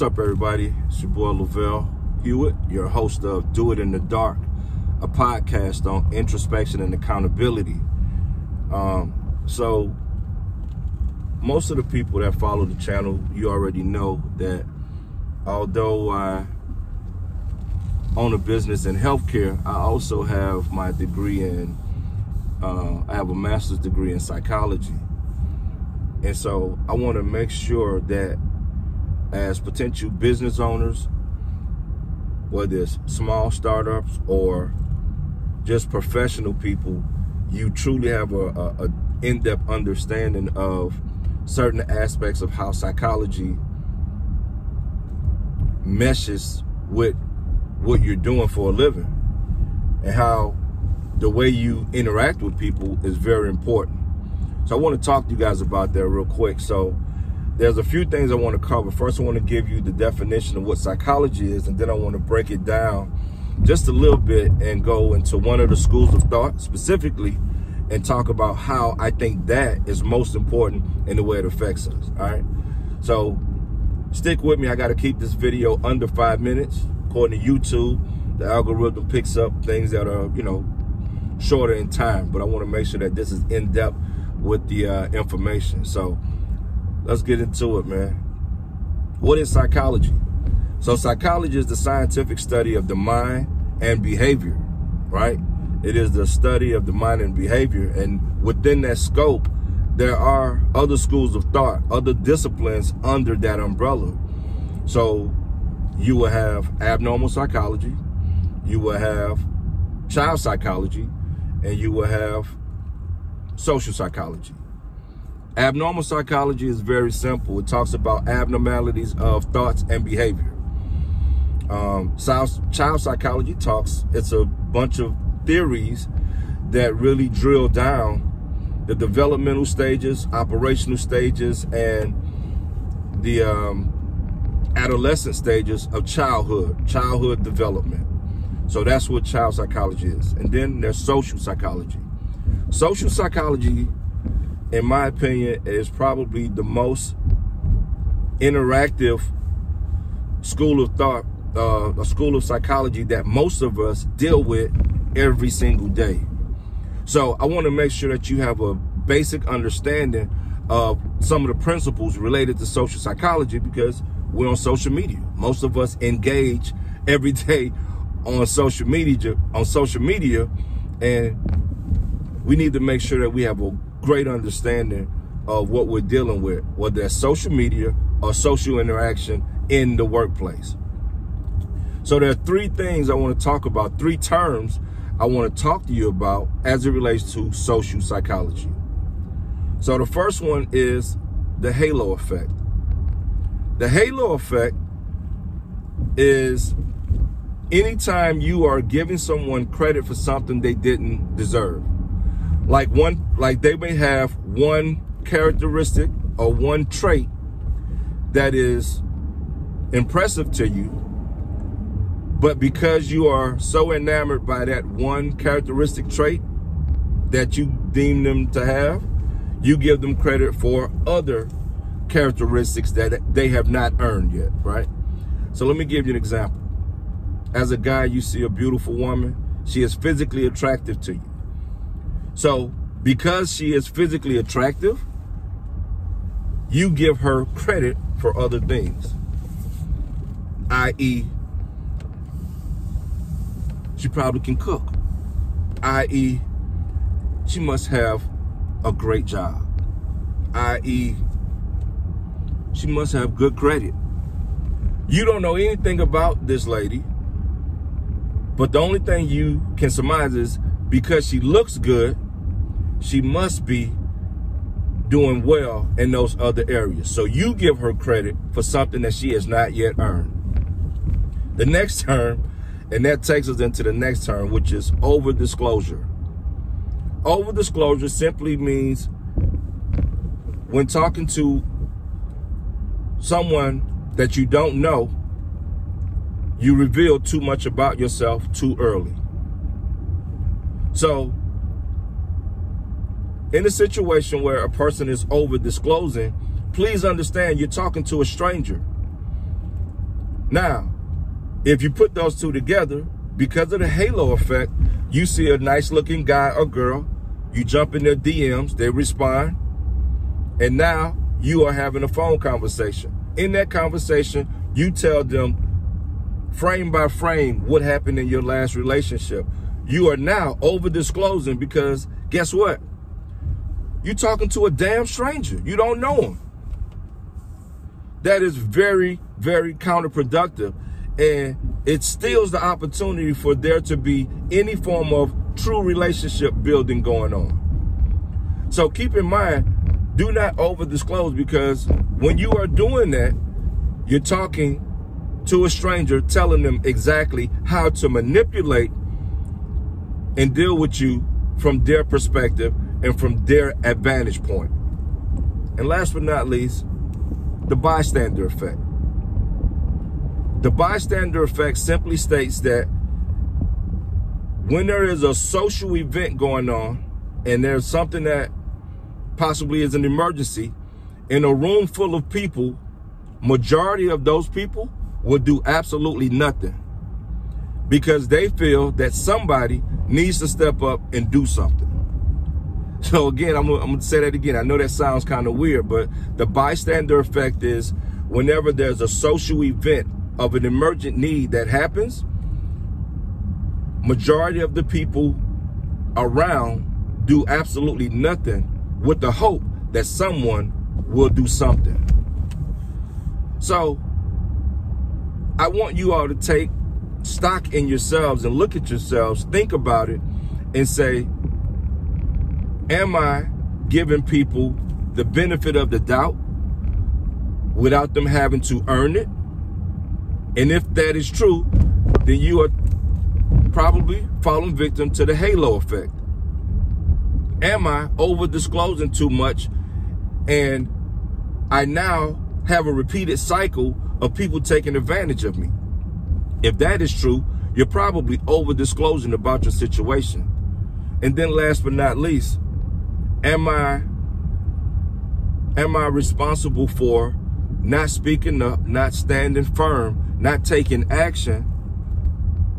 What's up, everybody? It's your boy Lavelle Hewitt, your host of Do It in the Dark, a podcast on introspection and accountability. Um, so, most of the people that follow the channel, you already know that although I own a business in healthcare, I also have my degree in, uh, I have a master's degree in psychology. And so I want to make sure that as potential business owners, whether it's small startups or just professional people, you truly have a, a, a in-depth understanding of certain aspects of how psychology meshes with what you're doing for a living and how the way you interact with people is very important. So I want to talk to you guys about that real quick. So there's a few things I want to cover. First, I want to give you the definition of what psychology is, and then I want to break it down just a little bit and go into one of the schools of thought specifically and talk about how I think that is most important in the way it affects us. All right. So stick with me. I got to keep this video under five minutes. According to YouTube, the algorithm picks up things that are, you know, shorter in time, but I want to make sure that this is in depth with the uh, information. So let's get into it, man. What is psychology? So psychology is the scientific study of the mind and behavior, right? It is the study of the mind and behavior. And within that scope, there are other schools of thought, other disciplines under that umbrella. So you will have abnormal psychology, you will have child psychology, and you will have social psychology. Abnormal psychology is very simple. It talks about abnormalities of thoughts and behavior. Um, child psychology talks, it's a bunch of theories that really drill down the developmental stages, operational stages, and the um, adolescent stages of childhood, childhood development. So that's what child psychology is. And then there's social psychology. Social psychology in my opinion, is probably the most interactive school of thought, uh, a school of psychology that most of us deal with every single day. So I want to make sure that you have a basic understanding of some of the principles related to social psychology because we're on social media. Most of us engage every day on social media on social media and we need to make sure that we have a great understanding of what we're dealing with, whether it's social media or social interaction in the workplace. So there are three things I want to talk about, three terms I want to talk to you about as it relates to social psychology. So the first one is the halo effect. The halo effect is anytime you are giving someone credit for something they didn't deserve like one like they may have one characteristic or one trait that is impressive to you but because you are so enamored by that one characteristic trait that you deem them to have you give them credit for other characteristics that they have not earned yet right? So let me give you an example. As a guy you see a beautiful woman. She is physically attractive to you so because she is physically attractive, you give her credit for other things. I.e., she probably can cook. I.e., she must have a great job. I.e., she must have good credit. You don't know anything about this lady, but the only thing you can surmise is because she looks good, she must be doing well in those other areas. So you give her credit for something that she has not yet earned. The next term, and that takes us into the next term, which is over disclosure. Over disclosure simply means when talking to someone that you don't know, you reveal too much about yourself too early. So, in a situation where a person is over disclosing, please understand you're talking to a stranger. Now, if you put those two together, because of the halo effect, you see a nice looking guy or girl, you jump in their DMs, they respond, and now you are having a phone conversation. In that conversation, you tell them frame by frame what happened in your last relationship. You are now over disclosing because guess what? You're talking to a damn stranger. You don't know him. That is very, very counterproductive. And it steals the opportunity for there to be any form of true relationship building going on. So keep in mind, do not over disclose because when you are doing that, you're talking to a stranger, telling them exactly how to manipulate and deal with you from their perspective and from their advantage point. And last but not least, the bystander effect. The bystander effect simply states that when there is a social event going on and there's something that possibly is an emergency in a room full of people, majority of those people will do absolutely nothing because they feel that somebody needs to step up and do something. So again, I'm, I'm gonna say that again. I know that sounds kind of weird, but the bystander effect is whenever there's a social event of an emergent need that happens, majority of the people around do absolutely nothing with the hope that someone will do something. So I want you all to take stock in yourselves and look at yourselves, think about it, and say, Am I giving people the benefit of the doubt without them having to earn it? And if that is true, then you are probably falling victim to the halo effect. Am I over disclosing too much and I now have a repeated cycle of people taking advantage of me? If that is true, you're probably over disclosing about your situation. And then last but not least, am I am I responsible for not speaking up, not standing firm, not taking action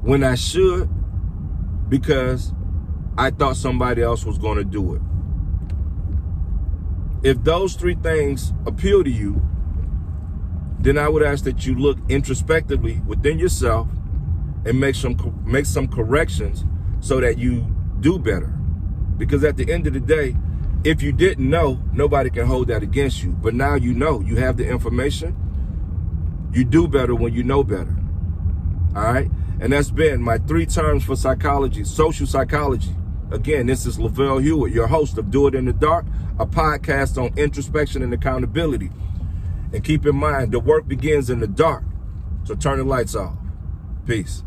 when I should because I thought somebody else was going to do it. If those three things appeal to you, then I would ask that you look introspectively within yourself and make some make some corrections so that you do better. Because at the end of the day, if you didn't know, nobody can hold that against you. But now you know, you have the information. You do better when you know better. All right? And that's been my three terms for psychology, social psychology. Again, this is Lavelle Hewitt, your host of Do It in the Dark, a podcast on introspection and accountability. And keep in mind, the work begins in the dark. So turn the lights off. Peace.